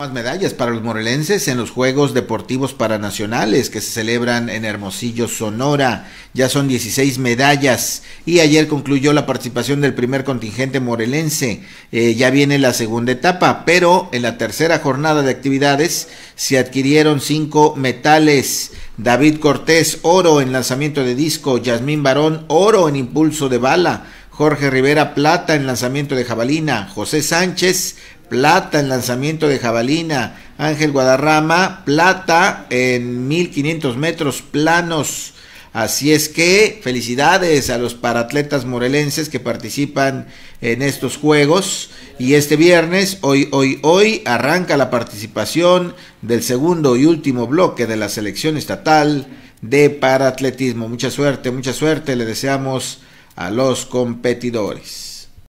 Más medallas para los morelenses en los Juegos Deportivos Paranacionales que se celebran en Hermosillo, Sonora. Ya son 16 medallas y ayer concluyó la participación del primer contingente morelense. Eh, ya viene la segunda etapa, pero en la tercera jornada de actividades se adquirieron cinco metales. David Cortés, oro en lanzamiento de disco. Yasmín Barón, oro en impulso de bala. Jorge Rivera, plata en lanzamiento de jabalina. José Sánchez, plata en lanzamiento de jabalina. Ángel Guadarrama, plata en 1500 metros planos. Así es que felicidades a los paratletas morelenses que participan en estos juegos. Y este viernes, hoy, hoy, hoy, arranca la participación del segundo y último bloque de la selección estatal de paratletismo. Mucha suerte, mucha suerte. Le deseamos a los competidores.